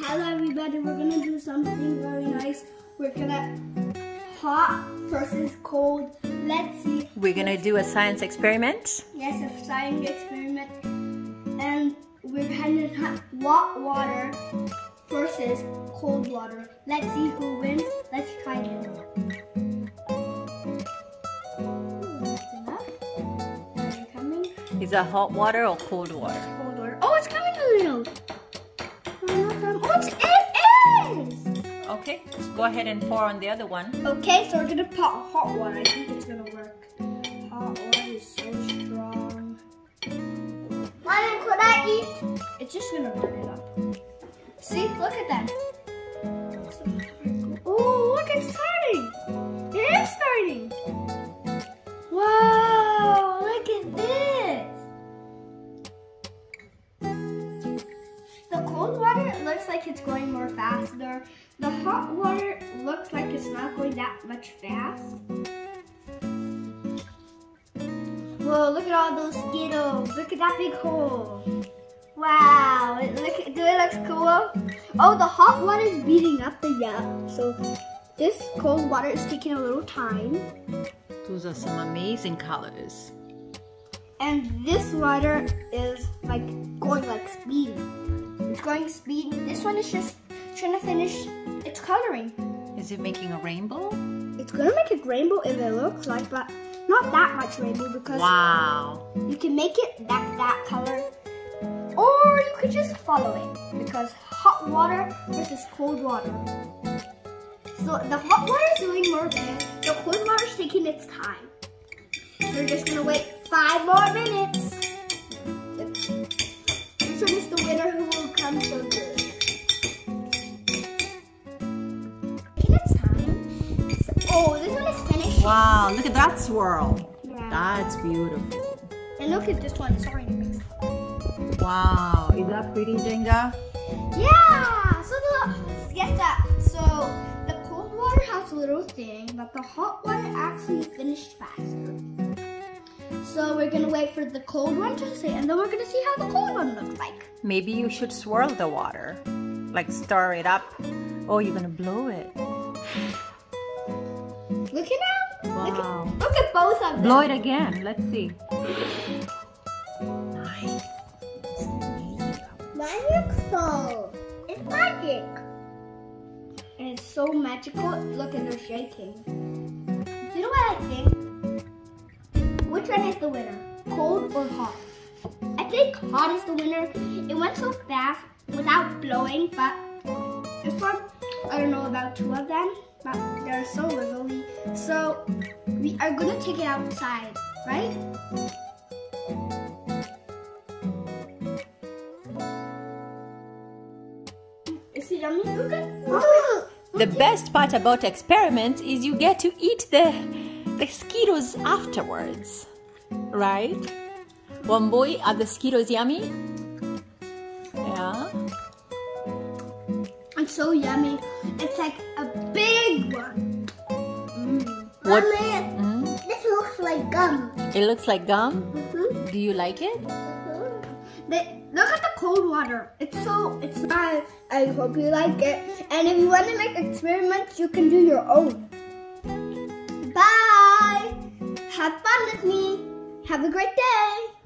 Hello everybody, we're gonna do something very nice. We're gonna hot versus cold. Let's see. We're gonna do a science experiment. Yes, a science experiment. And we're gonna hot water versus cold water. Let's see who wins. Let's try it. Is that hot water or cold water? Cold water. Oh, it's coming a little. Is! Okay, go ahead and pour on the other one. Okay, so we're gonna put hot water. I think it's gonna work. Hot water is so strong. Mama, could I eat? It's just gonna burn it up. See, look at that. Oh, look, it's water looks like it's going more faster. The hot water looks like it's not going that much fast. Whoa, look at all those Skittles. Look at that big hole. Wow, it look, do it look cool? Oh, the hot water is beating up the yellow. So this cold water is taking a little time. Those are some amazing colors. And this water is like going like speed. It's going speed. This one is just trying to finish its coloring. Is it making a rainbow? It's gonna make a rainbow if it looks like, but not that much rainbow because wow. you can make it that that color, or you could just follow it because hot water versus cold water. So the hot water is doing more good. The cold water is taking its time. We're just gonna wait five more minutes. This one is the winner who so good. Taking its time. So- oh, this one is finished. Wow, look at that swirl. Yeah. That's beautiful. And look at this one. Sorry. Wow, is that pretty, Njenga? Yeah. So the get that. So the cold water has a little thing, but the hot water actually finished faster. So we're gonna wait for the cold one to say, and then we're gonna see how the cold one looks. Maybe you should swirl the water. Like stir it up. Oh, you're gonna blow it. Look at now. Look Wow. at, look at both of them. Blow it again. Let's see. Nice. So. It's magic. And it's so magical. Look at they're shaking. Do you know what I think? Which one is the winner? Cold or hot? Think hot is the winner. It went so fast without blowing, but this one, I don't know about two of them, but they're so wiggly. So we are gonna take it outside, right? Is it yummy? The best part about experiments is you get to eat the, the Skittles afterwards. Right? One boy, are the Skittles yummy? Yeah. It's so yummy. It's like a big one. Mm. What- Mm, this looks like gum. It looks like gum. Mm-hmm. Do you like it? But look at the cold water. It's so, it's not, I hope you like it. And if you want to make experiments, you can do your own. Bye. Have fun with me. Have a great day.